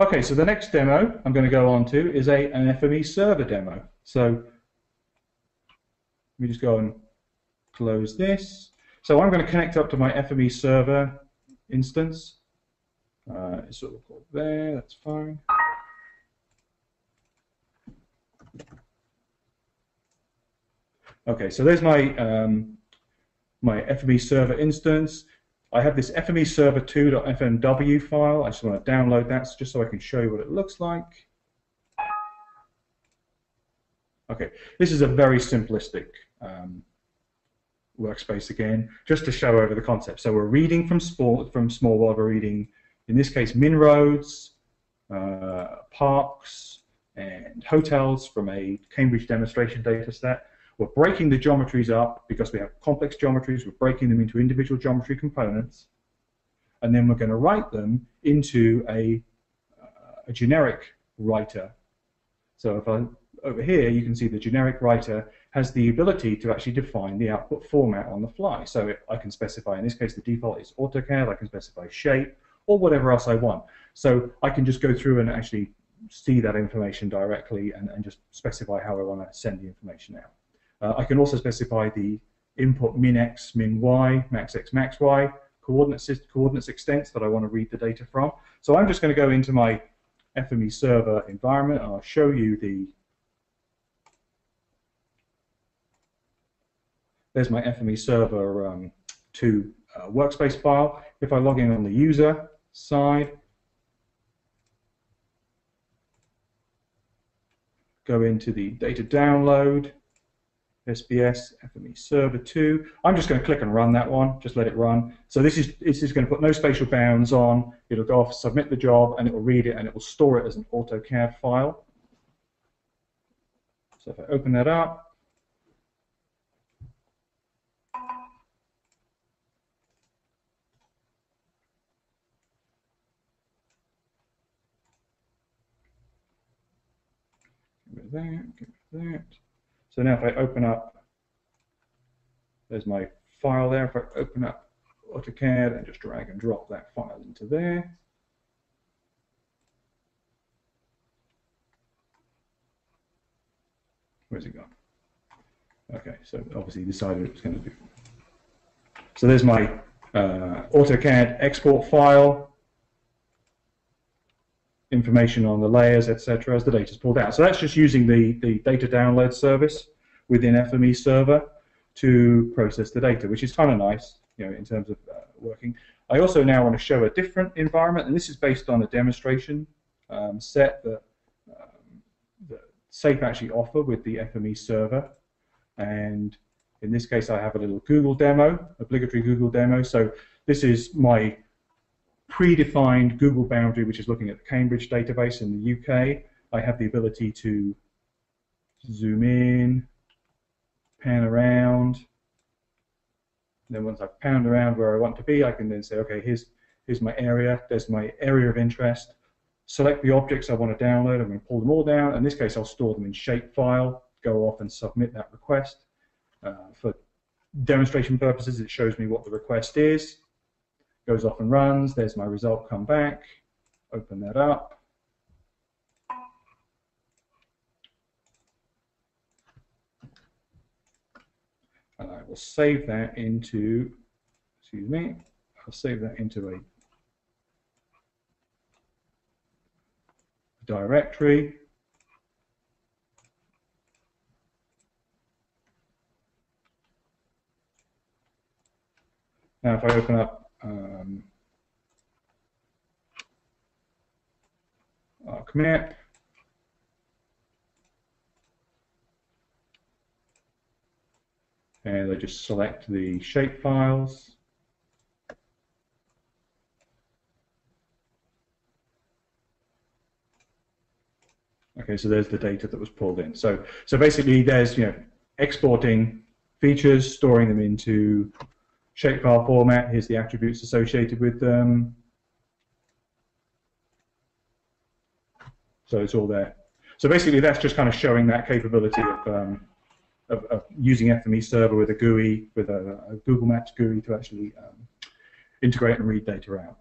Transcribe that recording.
Okay, so the next demo I'm going to go on to is a, an FME server demo. So let me just go and close this. So I'm going to connect up to my FME server instance. Uh, it's sort of there, that's fine. Okay, so there's my um, my FME server instance. I have this FME server 2.fmw file. I just want to download that just so I can show you what it looks like. Okay, this is a very simplistic um, workspace again, just to show over the concept. So we're reading from small, from Smallworld, we're reading, in this case, min-roads, uh, parks, and hotels from a Cambridge demonstration data set. We're breaking the geometries up because we have complex geometries. We're breaking them into individual geometry components. And then we're going to write them into a, a generic writer. So if I, over here, you can see the generic writer has the ability to actually define the output format on the fly. So I can specify, in this case, the default is AutoCAD. I can specify shape or whatever else I want. So I can just go through and actually see that information directly and, and just specify how I want to send the information out. Uh, I can also specify the input min x, min y, max x, max y, coordinates, coordinates extents that I want to read the data from. So I'm just going to go into my FME server environment and I'll show you the there's my FME server um, 2 uh, workspace file. If I log in on the user side, go into the data download, SBS FME Server 2. I'm just going to click and run that one, just let it run. So this is this is going to put no spatial bounds on. It'll go off, submit the job, and it will read it, and it will store it as an AutoCAD file. So if I open that up, Give it that, give it that. So now if I open up, there's my file there. If I open up AutoCAD and just drag and drop that file into there. Where's it gone? Okay, so obviously decided it was going to do. So there's my uh, AutoCAD export file, information on the layers, etc., as the data is pulled out. So that's just using the, the data download service within FME server to process the data, which is kind of nice, you know, in terms of uh, working. I also now want to show a different environment, and this is based on a demonstration um, set that, um, that SAFE actually offer with the FME server. And in this case, I have a little Google demo, obligatory Google demo. So this is my predefined Google boundary, which is looking at the Cambridge database in the UK. I have the ability to zoom in, pan around. And then once I've panned around where I want to be, I can then say, okay, here's here's my area. There's my area of interest. Select the objects I want to download. I'm going to pull them all down. In this case, I'll store them in shapefile. Go off and submit that request. Uh, for demonstration purposes, it shows me what the request is goes off and runs. There's my result come back. Open that up. And I will save that into, excuse me, I'll save that into a directory. Now if I open up um, uh, commit. And I just select the shape files. Okay, so there's the data that was pulled in. So, so basically, there's you know exporting features, storing them into shapefile format. Here's the attributes associated with them. So it's all there. So basically, that's just kind of showing that capability of, um, of, of, using FME server with a GUI, with a, a Google Maps GUI to actually um, integrate and read data out.